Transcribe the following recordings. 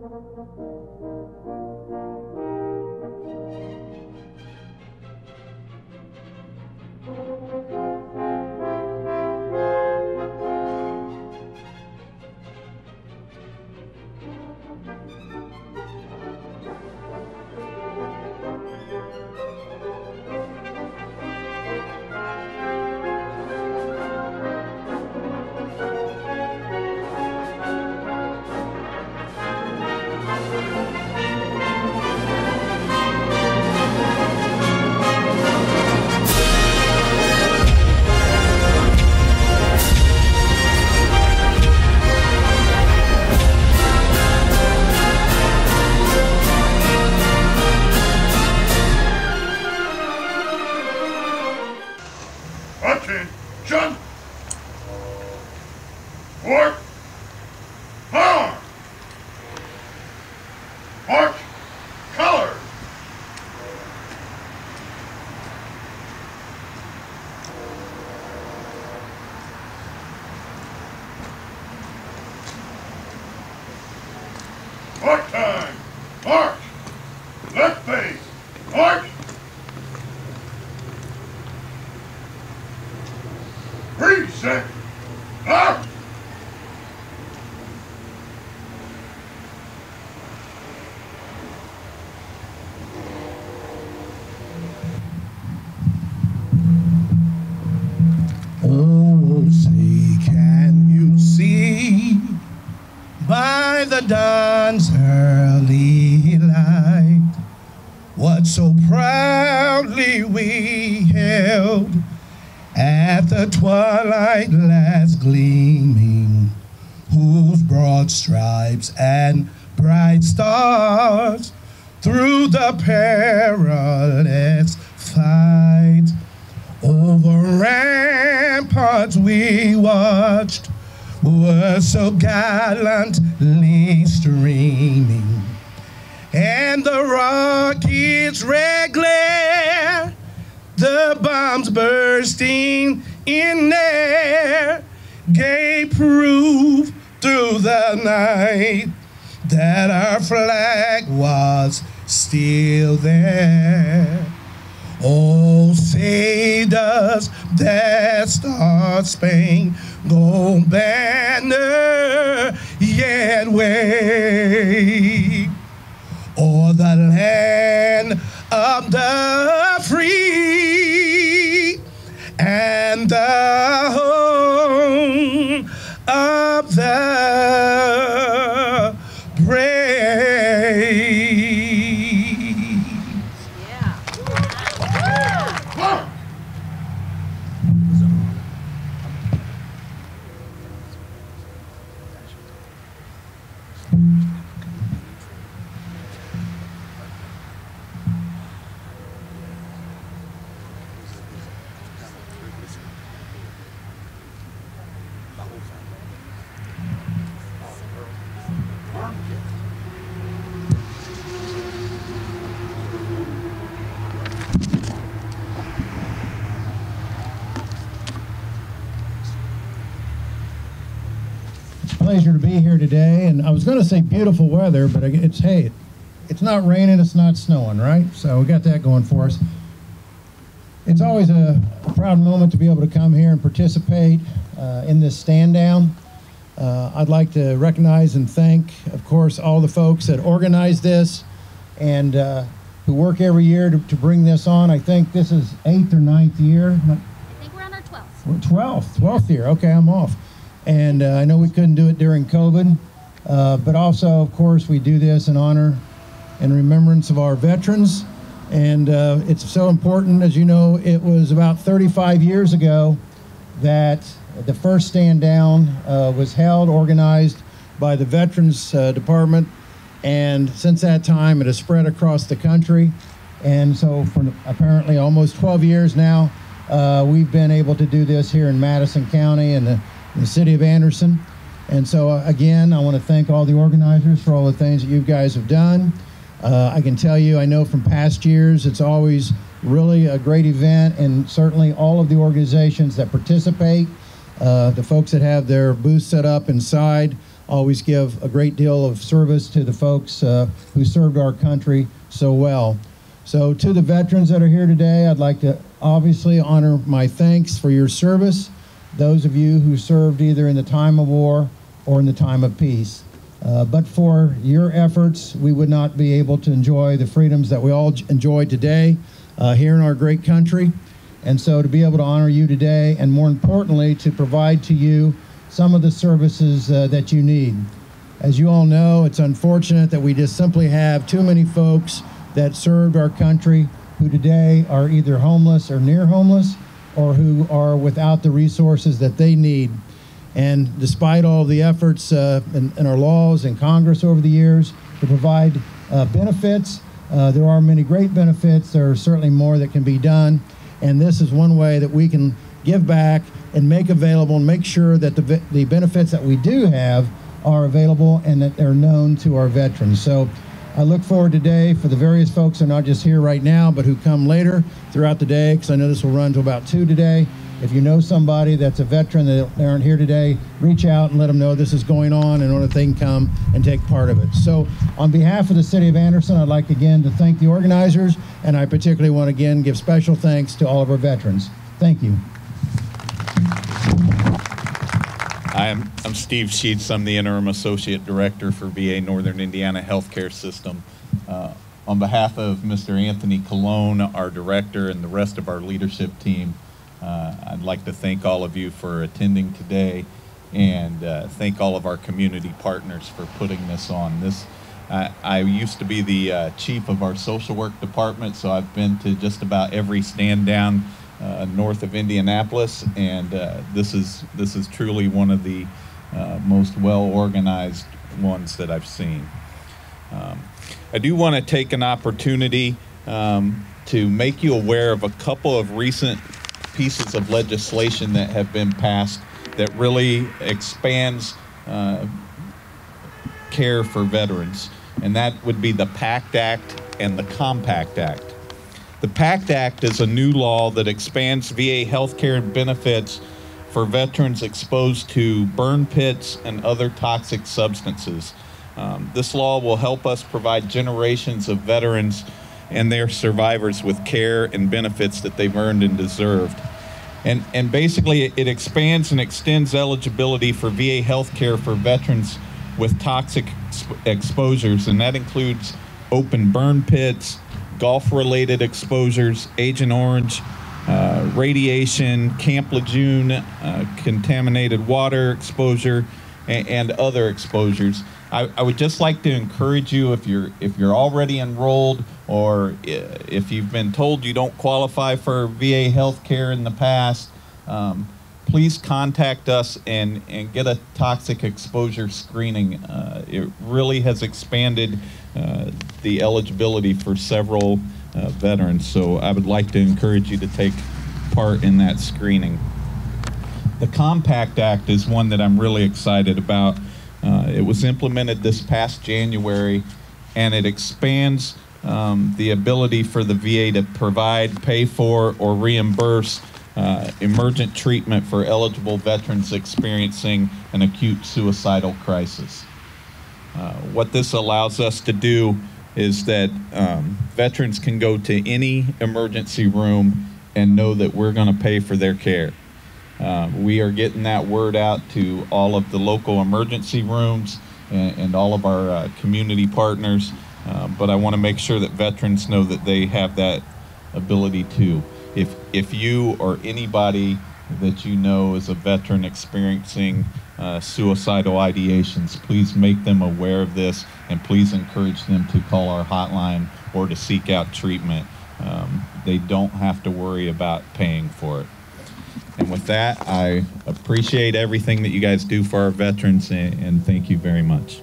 Thank you. March time! March! Left face! March! Precinct! Up! Oh, the twilight last gleaming, whose broad stripes and bright stars through the perilous fight over ramparts we watched were so gallantly streaming, and the rockets' red glare, the bombs bursting in air, gave proof through the night that our flag was still there. Oh, say does that star spangled banner yet wave o'er the land of the Pleasure to be here today. And I was going to say beautiful weather, but it's hey, it's not raining, it's not snowing, right? So we got that going for us. It's always a proud moment to be able to come here and participate uh, in this stand down. Uh, I'd like to recognize and thank, of course, all the folks that organized this and uh, who work every year to, to bring this on. I think this is eighth or ninth year. I think we're on our 12th. We're 12th, 12th year. Okay, I'm off. And uh, I know we couldn't do it during COVID, uh, but also, of course, we do this in honor and remembrance of our veterans. And uh, it's so important, as you know, it was about 35 years ago that the first stand down uh, was held, organized by the Veterans uh, Department. And since that time, it has spread across the country. And so, for apparently almost 12 years now, uh, we've been able to do this here in Madison County and the, the city of Anderson. And so, uh, again, I want to thank all the organizers for all the things that you guys have done. Uh, I can tell you, I know from past years, it's always really a great event, and certainly all of the organizations that participate, uh, the folks that have their booths set up inside, always give a great deal of service to the folks uh, who served our country so well. So, to the veterans that are here today, I'd like to obviously honor my thanks for your service, those of you who served either in the time of war or in the time of peace. Uh, but for your efforts, we would not be able to enjoy the freedoms that we all enjoy today uh, here in our great country. And so to be able to honor you today, and more importantly, to provide to you some of the services uh, that you need. As you all know, it's unfortunate that we just simply have too many folks that served our country who today are either homeless or near homeless or who are without the resources that they need. And despite all the efforts uh, in, in, our laws and Congress over the years to provide uh, benefits, uh, there are many great benefits. There are certainly more that can be done. And this is one way that we can give back and make available and make sure that the, the benefits that we do have are available and that they're known to our veterans. So I look forward today for the various folks who are not just here right now, but who come later throughout the day, because I know this will run to about 2 today. If you know somebody that's a veteran that aren't here today, reach out and let them know this is going on in order they can come and take part of it. So on behalf of the City of Anderson, I'd like again to thank the organizers, and I particularly want to again give special thanks to all of our veterans. Thank you. I'm, I'm Steve Sheets. I'm the Interim Associate Director for VA Northern Indiana Healthcare System. Uh, on behalf of Mr. Anthony Colon, our director, and the rest of our leadership team, uh, I'd like to thank all of you for attending today and uh, thank all of our community partners for putting this on. This I used to be the uh, chief of our social work department, so I've been to just about every stand down uh, north of Indianapolis, and uh, this is this is truly one of the uh, most well organized ones that I've seen. Um, I do want to take an opportunity um, to make you aware of a couple of recent pieces of legislation that have been passed that really expands uh, care for veterans, and that would be the PACT Act and the Compact Act. The PACT Act is a new law that expands VA health care benefits for veterans exposed to burn pits and other toxic substances. Um, this law will help us provide generations of veterans and their survivors with care and benefits that they've earned and deserved. And, and basically, it expands and extends eligibility for VA health care for veterans with toxic exposures, and that includes open burn pits, Gulf related exposures, Agent Orange, uh, radiation, Camp Lejeune, uh, contaminated water exposure, and, and other exposures. I, I, would just like to encourage you if you're if you're already enrolled or if you've been told you don't qualify for VA health care in the past, um, please contact us and, and get a toxic exposure screening. Uh, it really has expanded the eligibility for several uh, veterans, so I would like to encourage you to take part in that screening. The Compact Act is one that I'm really excited about. Uh, it was implemented this past January, and it expands um, the ability for the VA to provide, pay for, or reimburse uh, emergent treatment for eligible veterans experiencing an acute suicidal crisis. Uh, what this allows us to do is that um, veterans can go to any emergency room and know that we're going to pay for their care. Uh, we are getting that word out to all of the local emergency rooms and, and all of our uh, community partners. Uh, but I want to make sure that veterans know that they have that ability too. If if you or anybody that you know is a veteran experiencing uh, suicidal ideations, please make them aware of this and please encourage them to call our hotline or to seek out treatment. Um, they don't have to worry about paying for it. And with that, I appreciate everything that you guys do for our veterans and, and thank you very much.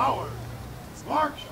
Colors. March.